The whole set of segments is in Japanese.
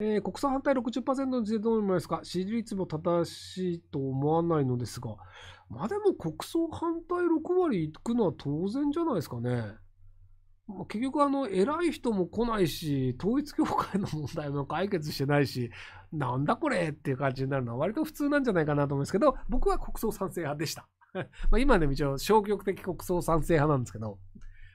えー、国産反対60%の時点どう思いますか？支持率も正しいと思わないのですが、まあでも国葬反対6割いくのは当然じゃないですかね。まあ、結局あの、偉い人も来ないし、統一教会の問題も解決してないし、なんだこれっていう感じになるのは割と普通なんじゃないかなと思うんですけど、僕は国葬賛成派でした。まあ今ね、一応消極的国葬賛成派なんですけど、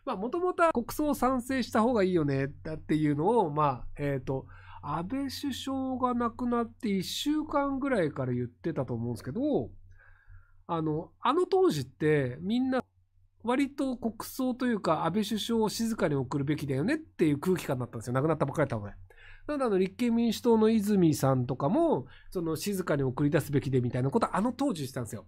まあもともとは国葬賛成した方がいいよねっていうのを、まあ、えっ、ー、と、安倍首相が亡くなって1週間ぐらいから言ってたと思うんですけど、あの、あの当時ってみんな割と国葬というか安倍首相を静かに送るべきだよねっていう空気感だったんですよ。亡くなったばっかりだったので。なので、あの、立憲民主党の泉さんとかも、その静かに送り出すべきでみたいなことあの当時したんですよ。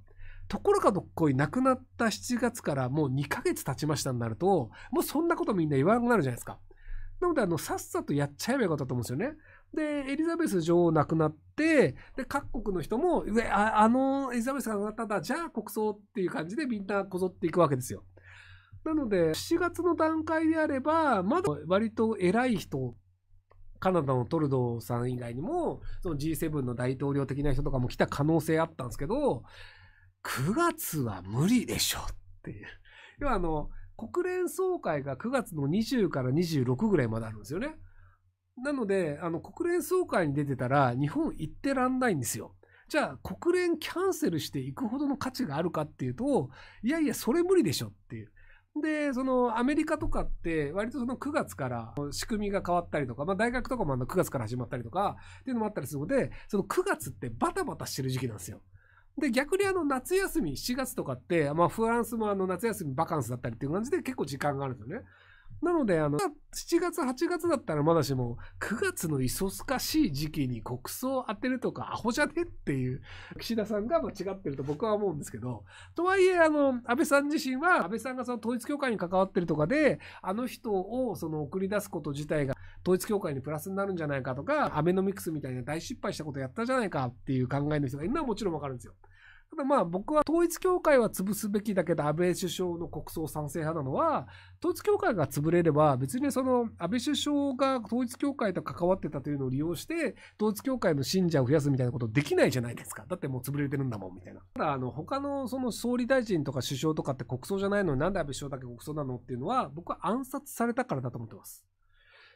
ところがどっこい亡くなった7月からもう2ヶ月経ちましたになると、もうそんなことみんな言わなくなるじゃないですか。なので、あの、さっさとやっちゃえばよかったと思うんですよね。で、エリザベス女王亡くなって、で、各国の人も、ああのエリザベスが亡くなったんだ、じゃあ国葬っていう感じでみんなこぞっていくわけですよ。なので、7月の段階であれば、まだ割と偉い人、カナダのトルドーさん以外にも、その G7 の大統領的な人とかも来た可能性あったんですけど、9月は無理でしょっていう。要はあの、国連総会が9月の20から26ぐらいまであるんですよね。なので、あの、国連総会に出てたら、日本行ってらんないんですよ。じゃあ、国連キャンセルしていくほどの価値があるかっていうと、いやいや、それ無理でしょっていう。で、そのアメリカとかって、割とその9月から仕組みが変わったりとか、まあ大学とかもあの9月から始まったりとかっていうのもあったりするので、その9月ってバタバタしてる時期なんですよ。で、逆にあの夏休み、7月とかって、まあフランスもあの夏休みバカンスだったりっていう感じで結構時間があるんですよね。なので、あの、7月、8月だったらまだしも、9月のいそすかしい時期に国葬を当てるとか、アホじゃねっていう、岸田さんが間違ってると僕は思うんですけど、とはいえ、あの、安倍さん自身は、安倍さんがその統一教会に関わってるとかで、あの人をその送り出すこと自体が、統一教会にプラスになるんじゃないかとか、アベノミクスみたいな大失敗したことやったじゃないかっていう考えの人がいるのはもちろんわかるんですよ。ただまあ僕は統一教会は潰すべきだけど安倍首相の国葬賛成派なのは、統一教会が潰れれば別にその安倍首相が統一教会と関わってたというのを利用して、統一教会の信者を増やすみたいなことできないじゃないですか。だってもう潰れてるんだもんみたいな。ただあの他のその総理大臣とか首相とかって国葬じゃないのになんで安倍首相だけ国葬なのっていうのは僕は暗殺されたからだと思ってます。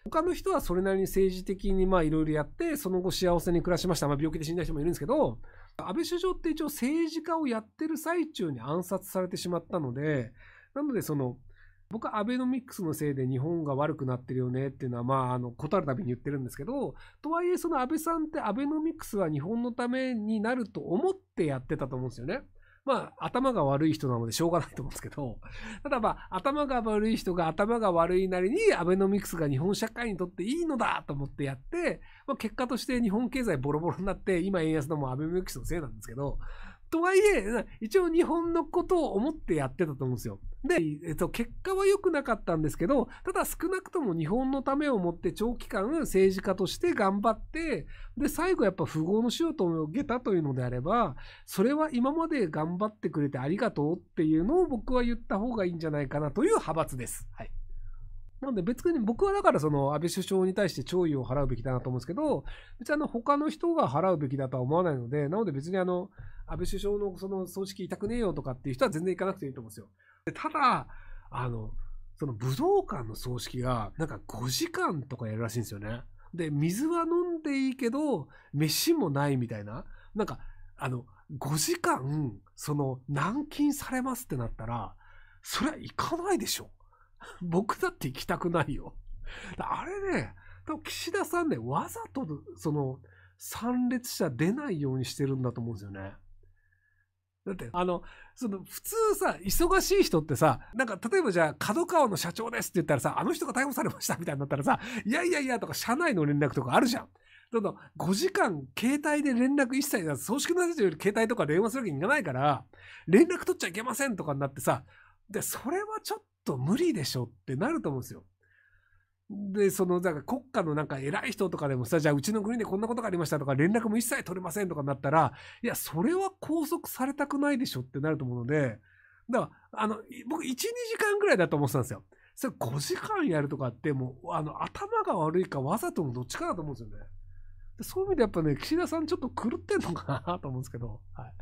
他の人はそれなりに政治的にまあいろいろやって、その後幸せに暮らしました。まあ病気で死んだ人もいるんですけど、安倍首相って一応政治家をやってる最中に暗殺されてしまったので、なのでその、僕はアベノミクスのせいで日本が悪くなってるよねっていうのは、まあ、あの、断るたびに言ってるんですけど、とはいえその安倍さんってアベノミクスは日本のためになると思ってやってたと思うんですよね。まあ、頭が悪い人なのでしょうがないと思うんですけど、ただまあ、頭が悪い人が頭が悪いなりに、アベノミクスが日本社会にとっていいのだと思ってやって、まあ、結果として日本経済ボロボロになって、今円安のもアベノミクスのせいなんですけど、とはいえ、一応日本のことを思ってやってたと思うんですよ。で、えっと、結果は良くなかったんですけど、ただ少なくとも日本のためをもって長期間政治家として頑張って、で、最後やっぱ富豪の死を遂げたというのであれば、それは今まで頑張ってくれてありがとうっていうのを僕は言った方がいいんじゃないかなという派閥です。はい。なので別に僕はだからその安倍首相に対して弔意を払うべきだなと思うんですけど、別にあの他の人が払うべきだとは思わないので、なので別にあの、安倍首相のその葬式痛くねえよとかっていう人は全然行かなくていいと思うんですよ。ただ、あの、その武道館の葬式がなんか5時間とかやるらしいんですよね。で、水は飲んでいいけど、飯もないみたいな。なんか、あの、5時間、その、軟禁されますってなったら、それは行かないでしょ。僕だって行きたくないよ。あれね、多分岸田さんね、わざと、その、参列者出ないようにしてるんだと思うんですよね。だって、あの、その、普通さ、忙しい人ってさ、なんか、例えばじゃあ、角川の社長ですって言ったらさ、あの人が逮捕されましたみたいになったらさ、いやいやいやとか、社内の連絡とかあるじゃん。どんど、5時間、携帯で連絡一切、葬式の人より携帯とか電話するわけにいかないから、連絡取っちゃいけませんとかになってさ、で、それはちょっと無理でしょってなると思うんですよ。で、その、だから国家のなんか偉い人とかでもさ、じゃあうちの国でこんなことがありましたとか連絡も一切取れませんとかなったら、いや、それは拘束されたくないでしょってなると思うので、だから、あの、僕1、2時間ぐらいだと思ってたんですよ。それ5時間やるとかってもう、あの、頭が悪いかわざともどっちかだと思うんですよね。そういう意味でやっぱね、岸田さんちょっと狂ってんのかなと思うんですけど、はい。